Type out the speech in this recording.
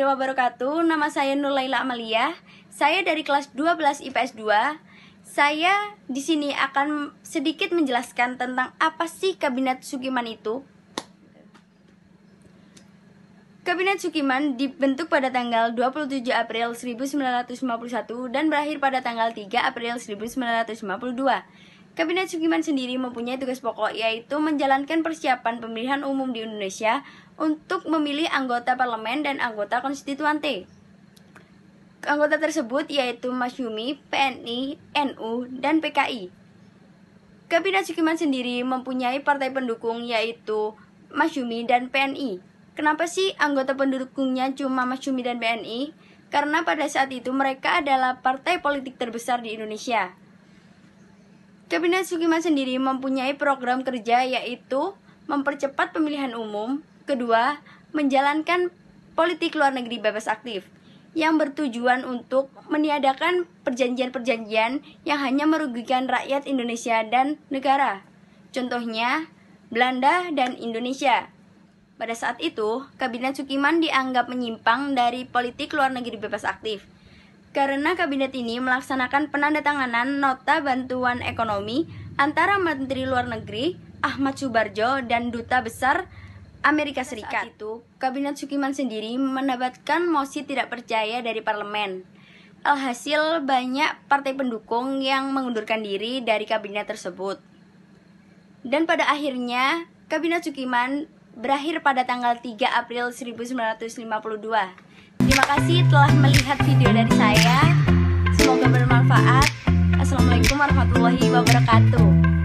warahmatullahi wabarakatuh. Nama saya Nurlaila Amalia. Saya dari kelas 12 IPS 2. Saya di sini akan sedikit menjelaskan tentang apa sih Kabinet Sukiman itu. Kabinet Sukiman dibentuk pada tanggal 27 April 1951 dan berakhir pada tanggal 3 April 1952. Kabinet Sukiman sendiri mempunyai tugas pokok yaitu menjalankan persiapan pemilihan umum di Indonesia untuk memilih anggota parlemen dan anggota konstituante. Anggota tersebut yaitu Masyumi, PNI, NU, dan PKI. Kabinet Sukiman sendiri mempunyai partai pendukung yaitu Masyumi dan PNI. Kenapa sih anggota pendukungnya cuma Masyumi dan PNI? Karena pada saat itu mereka adalah partai politik terbesar di Indonesia. Kabinet Sukiman sendiri mempunyai program kerja yaitu mempercepat pemilihan umum, kedua, menjalankan politik luar negeri bebas aktif yang bertujuan untuk meniadakan perjanjian-perjanjian yang hanya merugikan rakyat Indonesia dan negara. Contohnya, Belanda dan Indonesia. Pada saat itu, Kabinet Sukiman dianggap menyimpang dari politik luar negeri bebas aktif karena kabinet ini melaksanakan penandatanganan nota bantuan ekonomi antara Menteri Luar Negeri Ahmad Subarjo dan Duta Besar Amerika Serikat. Saat itu, Kabinet Sukiman sendiri mendapatkan mosi tidak percaya dari parlemen. Alhasil banyak partai pendukung yang mengundurkan diri dari kabinet tersebut. Dan pada akhirnya, Kabinet Sukiman berakhir pada tanggal 3 April 1952. Terima kasih telah melihat video dari saya. Semoga bermanfaat. Assalamualaikum warahmatullahi wabarakatuh.